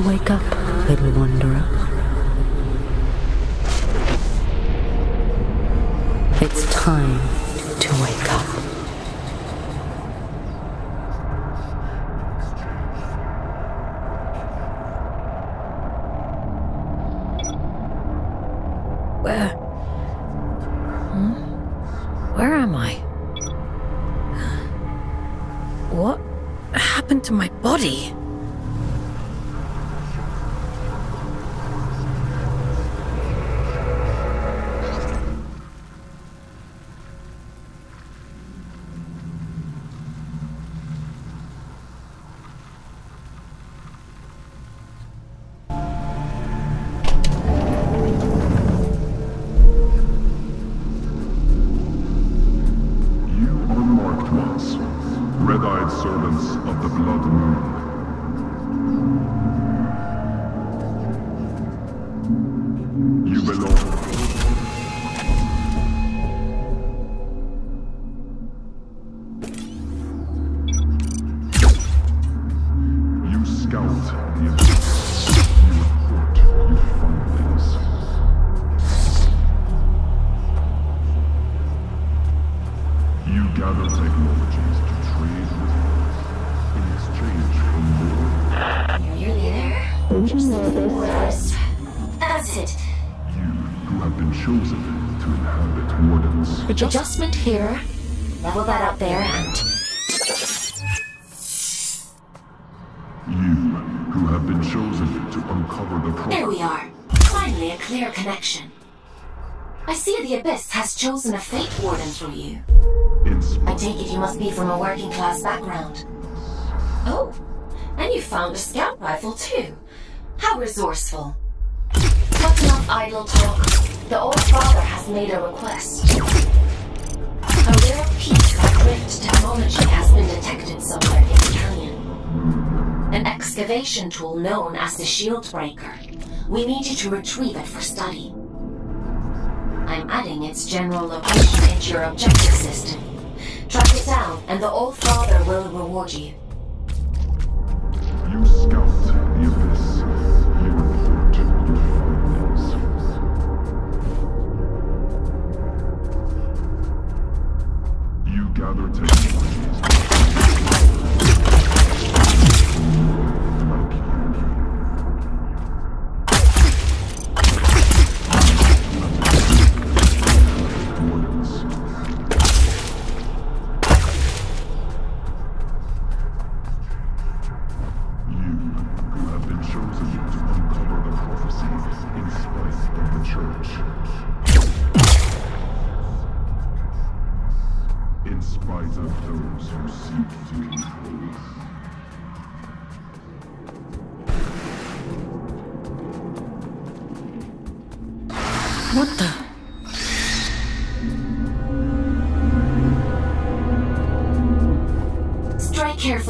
wake up, Wardens. Adjustment here. Level that up there and You who have been chosen to uncover the there pro- we are. Finally a clear connection. I see the Abyss has chosen a Fate Warden for you. I take it you must be from a working class background. Oh, and you found a scout rifle too. How resourceful. Not enough idle talk. The old father has made a request. Excavation tool known as the Shield Breaker. We need you to retrieve it for study. I'm adding its general location into your objective system. Track it down, and the Old Father will reward you. You scout gather technologies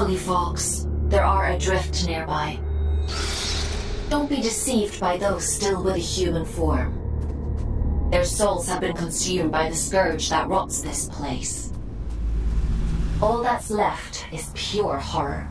carefully, Fawkes. There are adrift nearby. Don't be deceived by those still with a human form. Their souls have been consumed by the scourge that rots this place. All that's left is pure horror.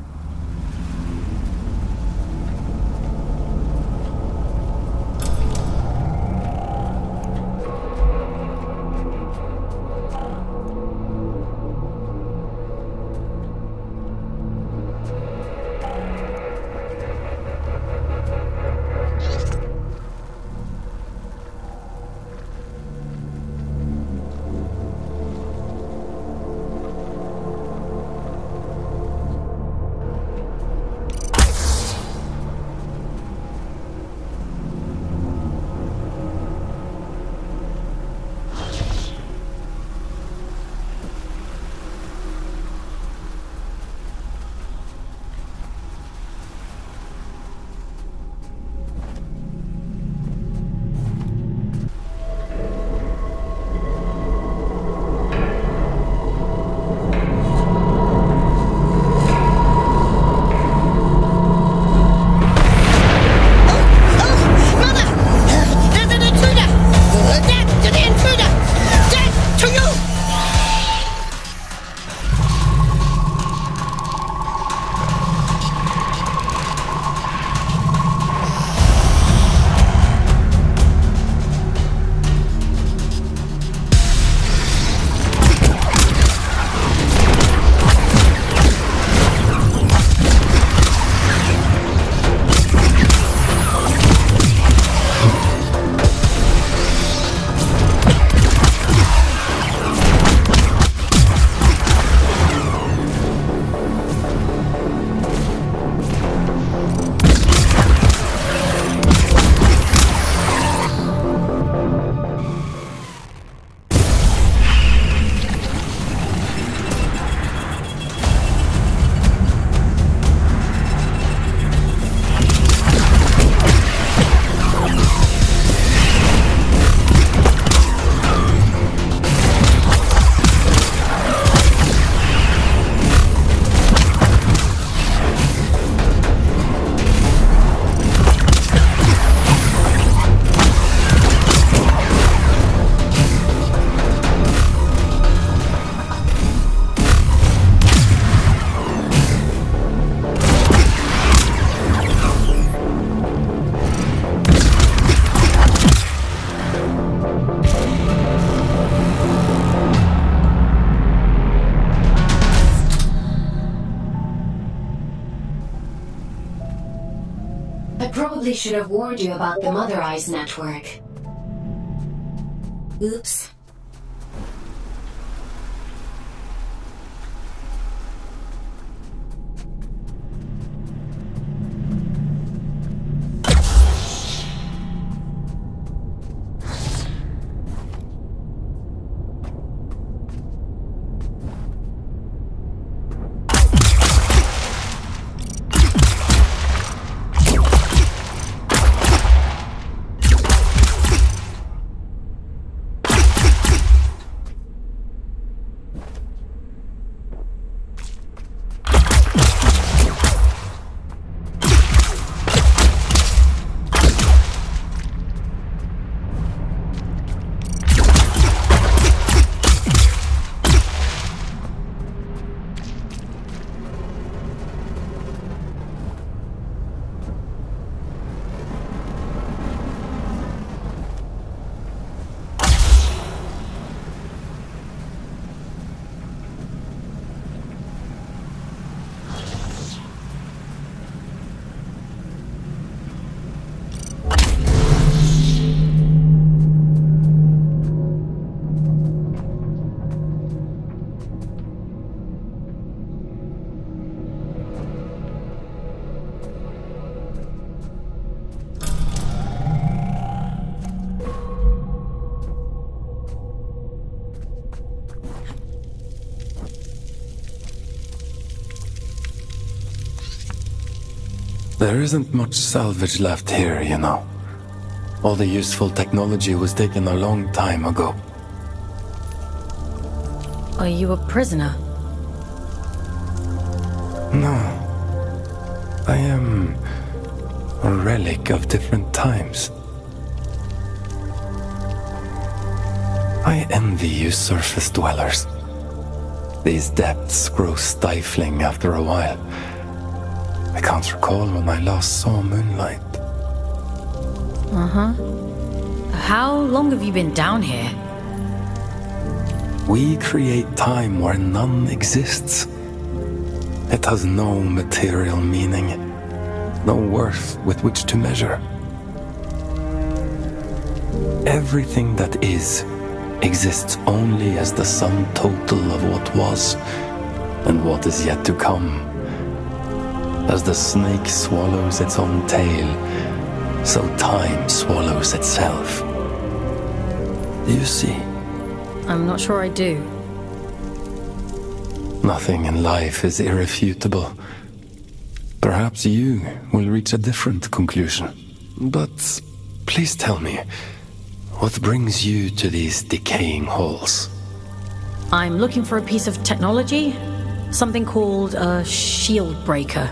I probably should have warned you about the Mother Eyes network. Oops. There isn't much salvage left here, you know. All the useful technology was taken a long time ago. Are you a prisoner? No. I am a relic of different times. I envy you surface dwellers. These depths grow stifling after a while. I can't recall when I last saw moonlight. Uh huh. How long have you been down here? We create time where none exists. It has no material meaning, no worth with which to measure. Everything that is exists only as the sum total of what was and what is yet to come. As the snake swallows its own tail, so time swallows itself. Do you see? I'm not sure I do. Nothing in life is irrefutable. Perhaps you will reach a different conclusion. But please tell me, what brings you to these decaying halls? I'm looking for a piece of technology, something called a shield breaker.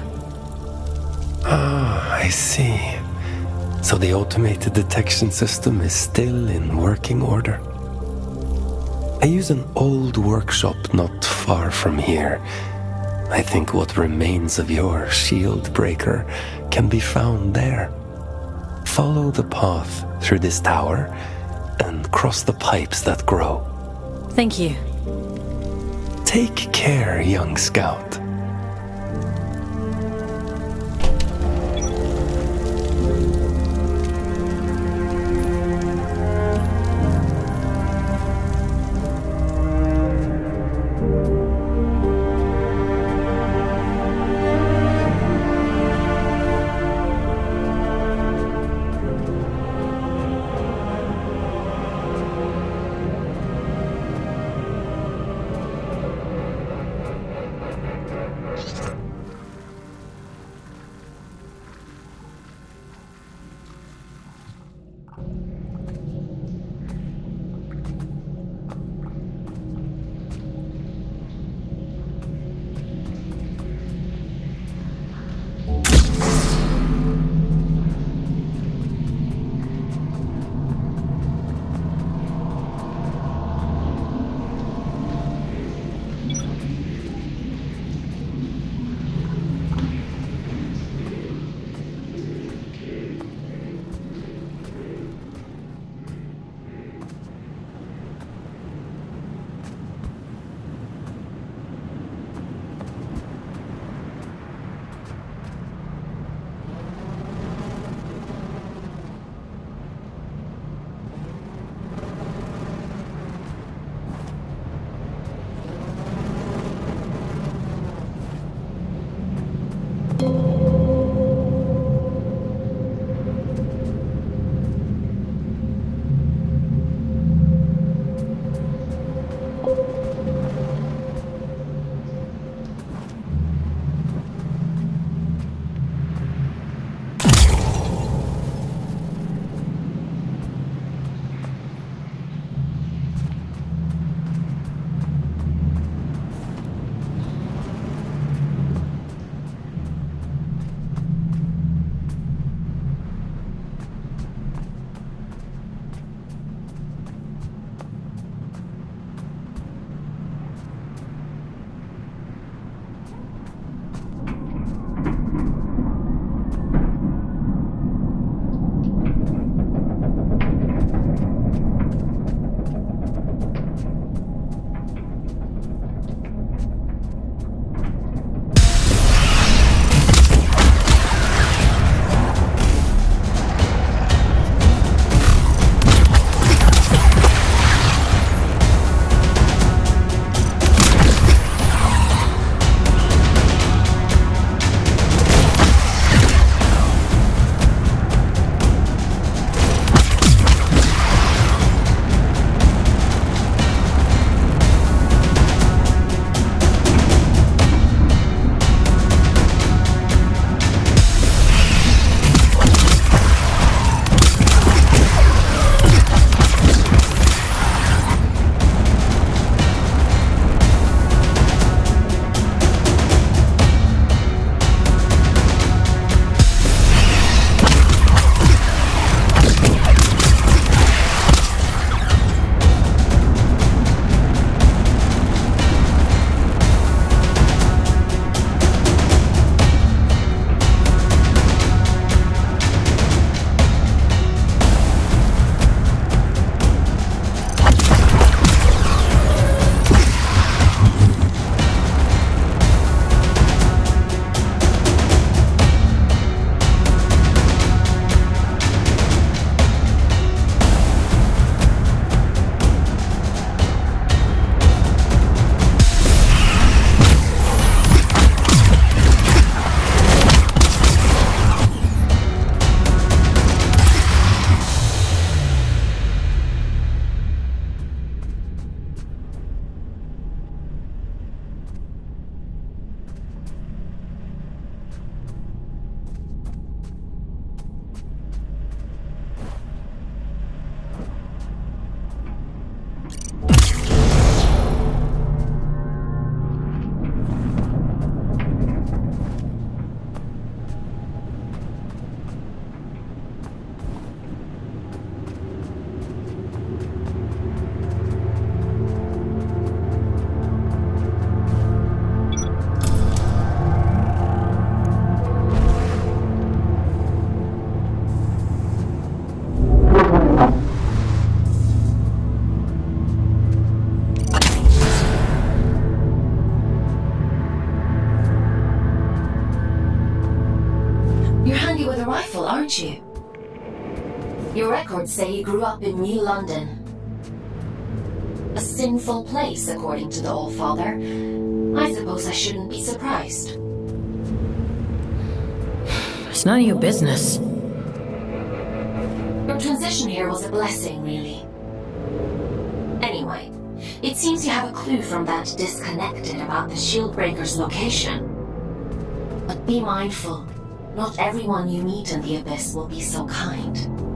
Ah, I see. So the automated detection system is still in working order. I use an old workshop not far from here. I think what remains of your shield breaker can be found there. Follow the path through this tower and cross the pipes that grow. Thank you. Take care, young scout. Say he grew up in New London. A sinful place, according to the Old Father. I suppose I shouldn't be surprised. It's none of your business. Your transition here was a blessing, really. Anyway, it seems you have a clue from that disconnected about the Shieldbreaker's location. But be mindful. Not everyone you meet in the Abyss will be so kind.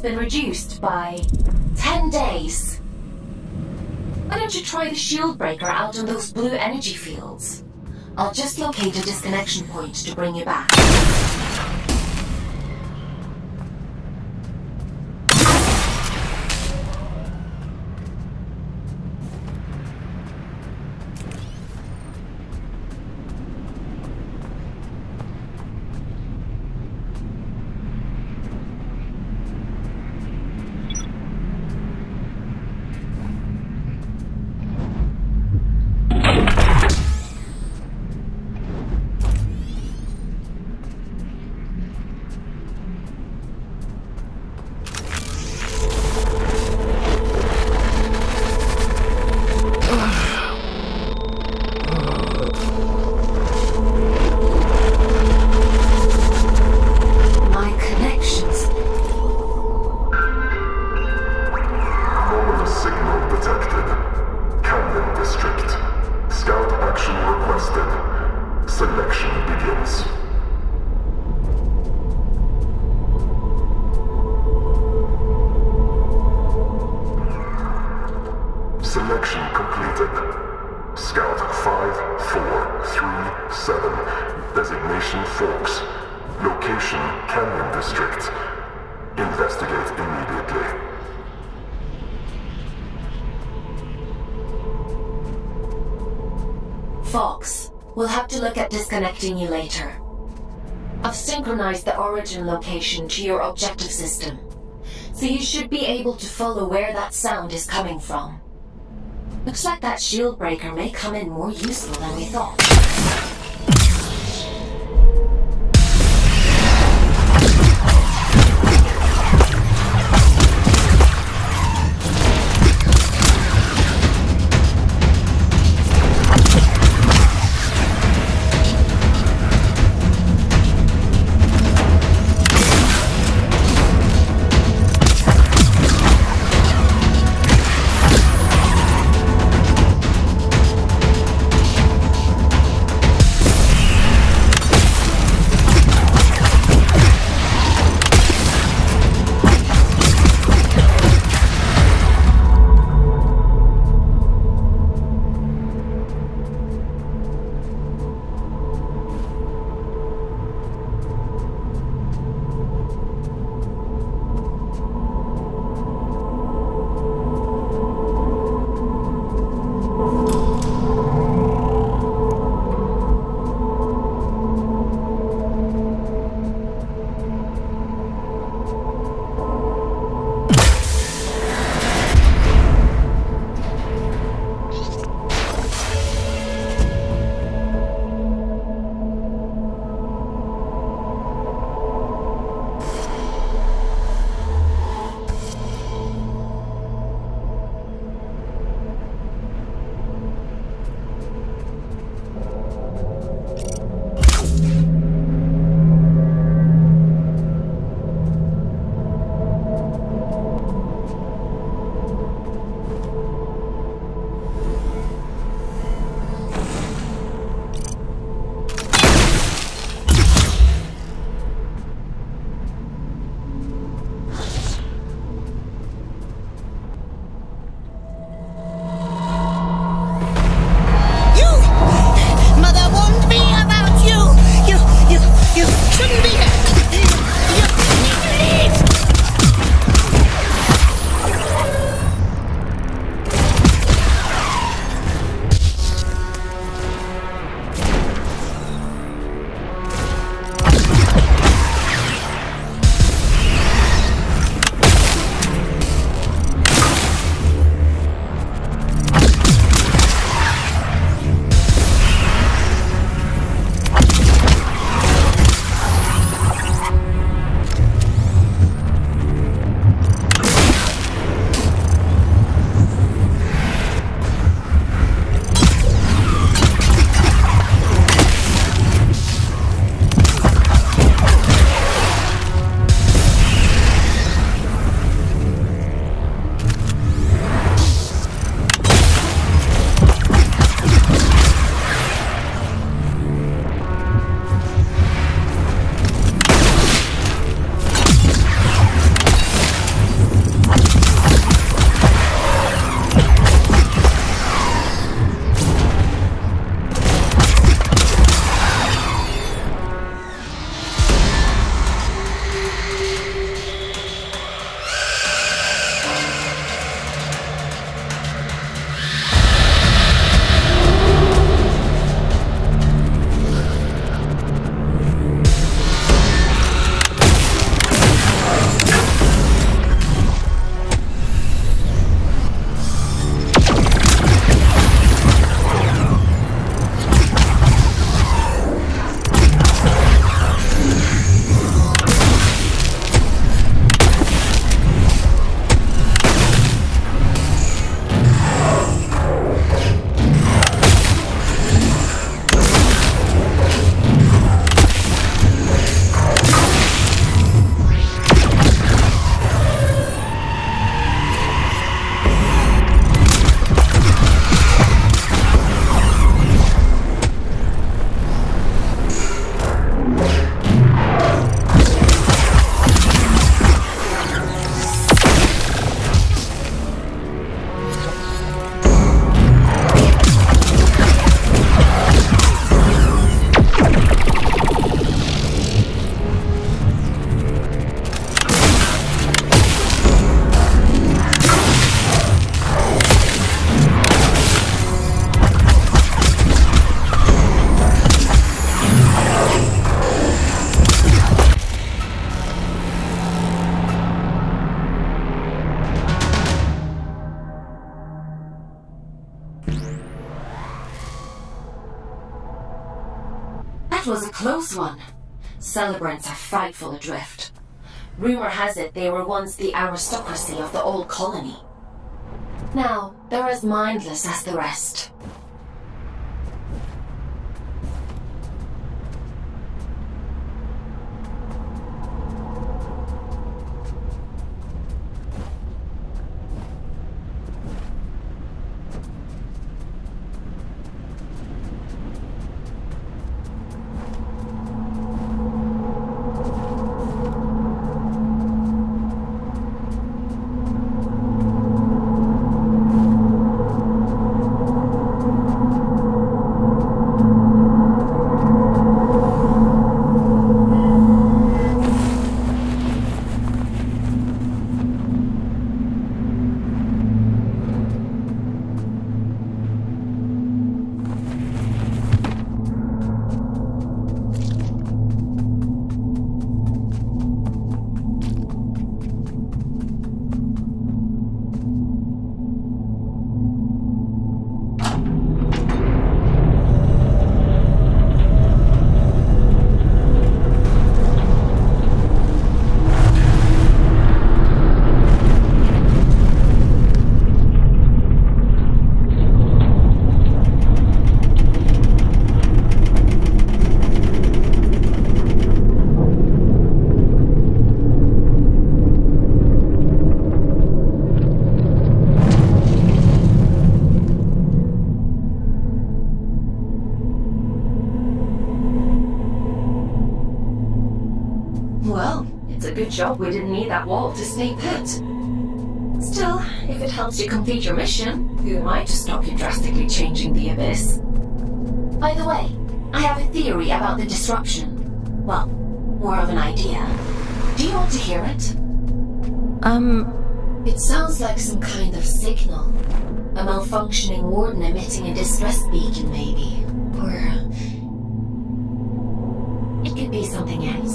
Been reduced by 10 days. Why don't you try the shield breaker out on those blue energy fields? I'll just locate a disconnection point to bring you back. Later. I've synchronized the origin location to your objective system, so you should be able to follow where that sound is coming from. Looks like that shield breaker may come in more useful than we thought. Celebrants are frightful adrift. Rumor has it they were once the aristocracy of the old colony. Now, they're as mindless as the rest. Job we didn't need that wall to stay put. Still, if it helps you complete your mission, who am I to stop you drastically changing the Abyss? By the way, I have a theory about the disruption. Well, more of an idea. Do you want to hear it? Um, It sounds like some kind of signal. A malfunctioning warden emitting a distress beacon, maybe. Or... It could be something else.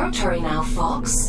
Territory now, Fawkes.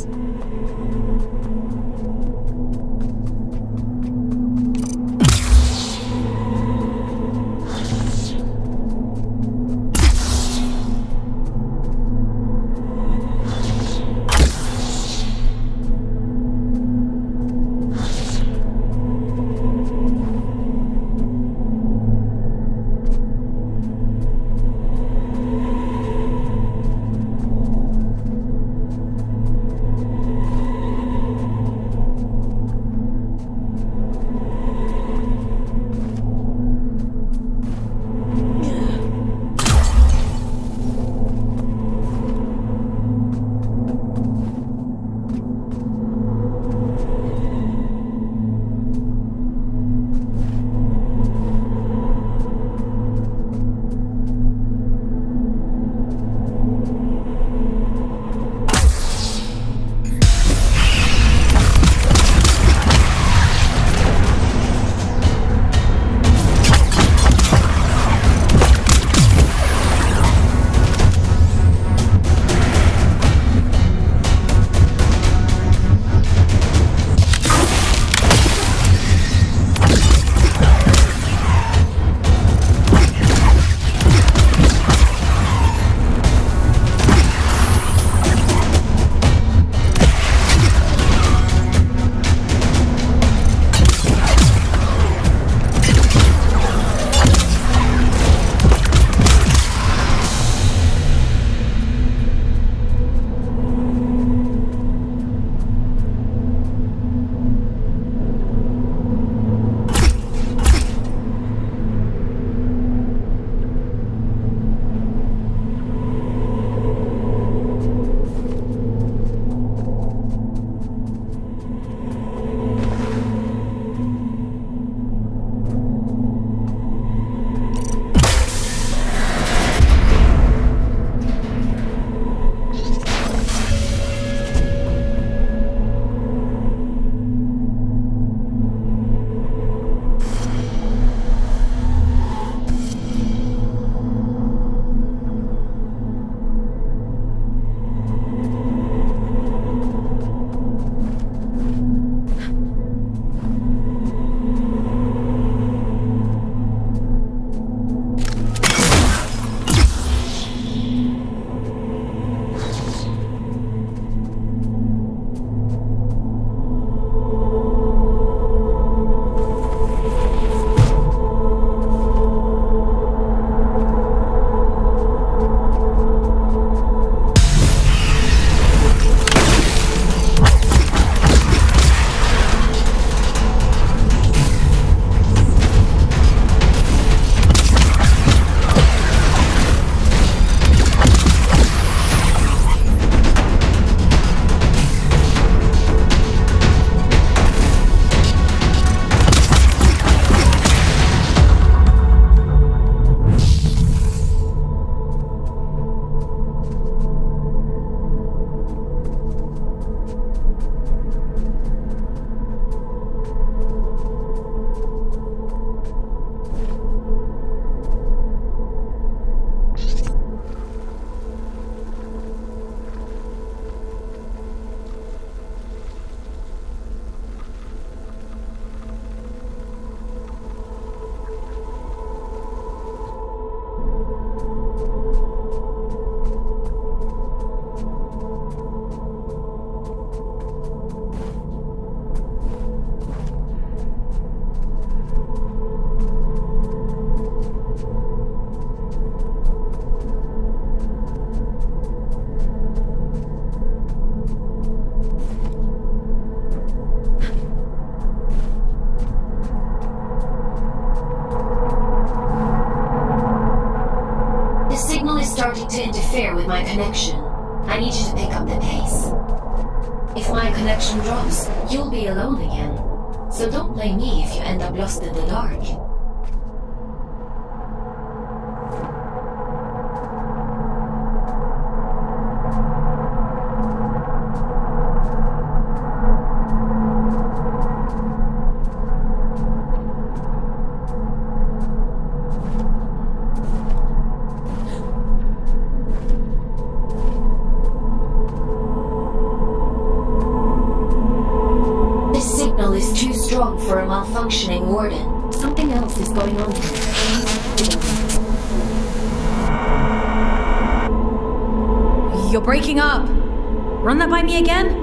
connection. By me again?